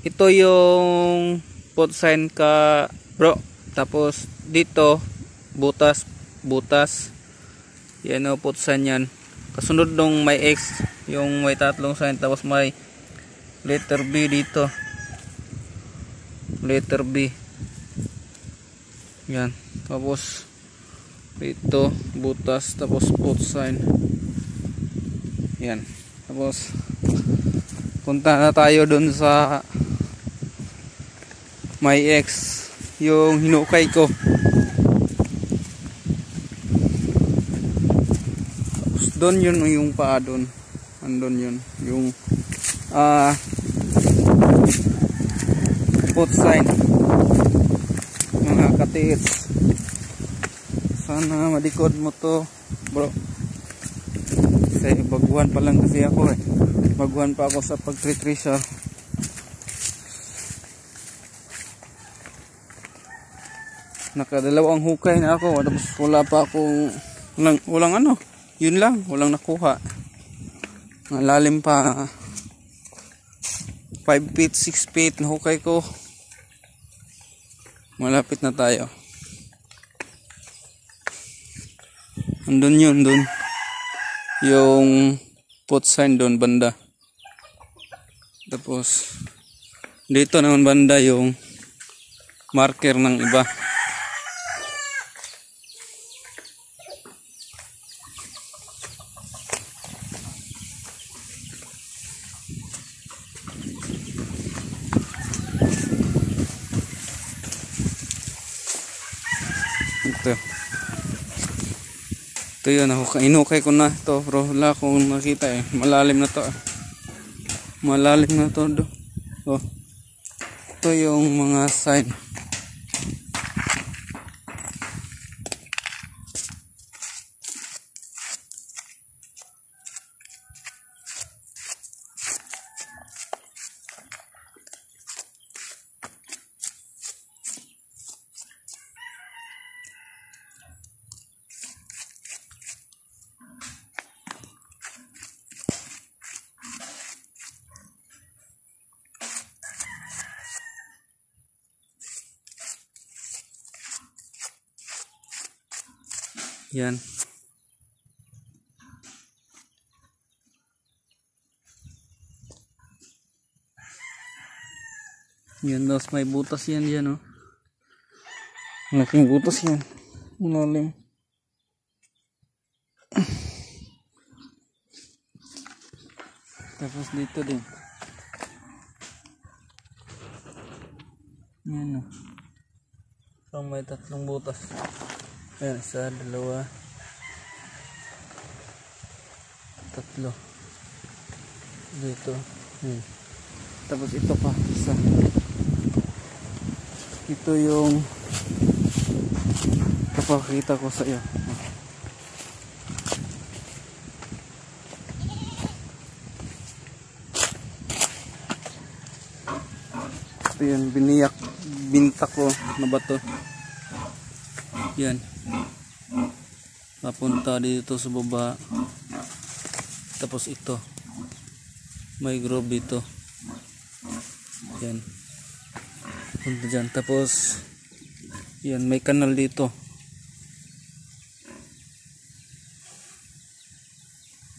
ito yung put sign ka bro. Tapos dito butas butas. Yan o put sign yan. Kasunod nung may X yung may tatlong sign tapos may letter B dito. Letter B. Yan. Tapos dito butas tapos put sign. Yan. Tapos punta na tayo dun sa may X yung hinukay ko. Doon yun yung paa doon. Andun yun yung ah put sign mga katiits sana malikod mo to bro. Kasi baguhan pa lang kasi ako eh. Baguhan pa ako sa pagtritrisya nakadalawang hukay na ako tapos wala pa akong walang, walang ano yun lang walang nakuha. Ang pa 5 feet 6 feet na hukay ko. Malapit na tayo. Andun yun dun. Yung put sign doon banda. Tapos dito naman banda yung marker ng iba ito ito yun inukay ko na to bro wala akong nakita eh malalim na to ah. malalim na to do. oh ito yung mga sign yan. Yan dos may butas yan yan oh. Malaking butas yan. Malalim. Tapos dito din. Yan oh. So may tatlong butas Ayan, isa, dalawa, tatlo. Dito. Hmm. Tapos ito pa, isa. Ito yung kapakita ko sa iyo. Ito yun, biniyak, binta ko na bato. Yan. Papunta dito sa baba. Tapos ito. May grove dito. Yan. Punta dyan. Tapos, yan, may kanal dito.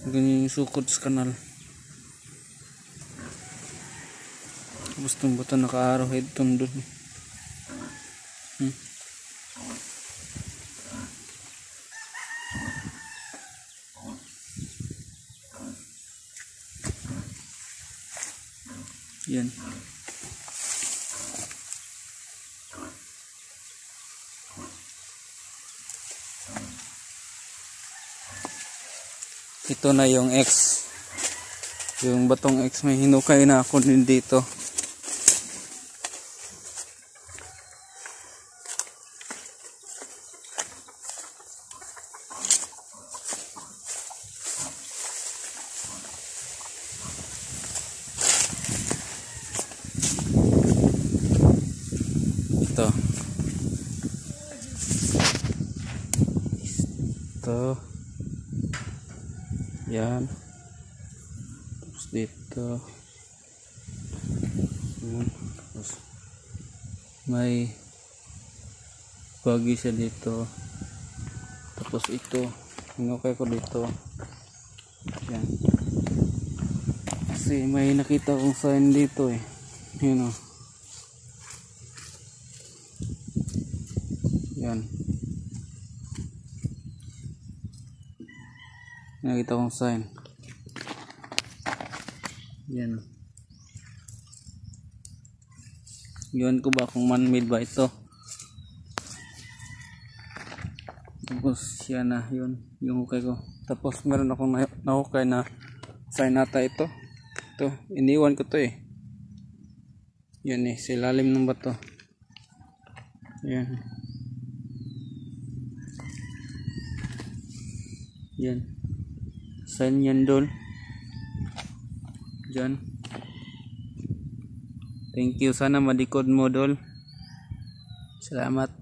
Ganyan yung sukod sa kanal. Tapos itong buto naka-arrowhead itong dun. Hmm. Yan. Ito na yung X. Yung batong X may hinukay na ako din dito. Ito. Yan. Tapos dito. Yun. Tapos, may bagi siya dito. Tapos ito, hinukay ko dito. Yan. Kasi may nakita kong sign dito eh. Yun o. Yan. Nakita kong sign. Yan. Yun ko ba kung man-made ba ito. Tapos yan na yun. Yung hukay ko. Tapos meron akong na- nahukay na sign nata ito. Ito. Iniwan ko to eh. Yan eh. Sa ilalim ng bato. Yan. Yan. Sign yan doon. Diyan. Thank you. Sana madikod mo, Dol. Salamat.